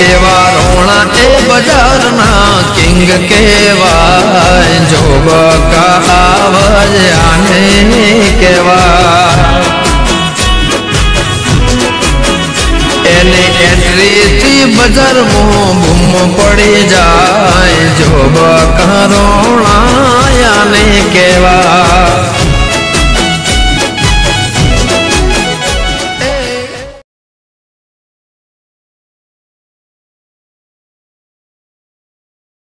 એવા રોણા એ બજારના કિંગ કેવાય જોબ કાવજ આને કેવાય એની એન્ટ્રીથી બજારમાં બૂમ પડી જાય. જોબ કરોણાયાને કેવા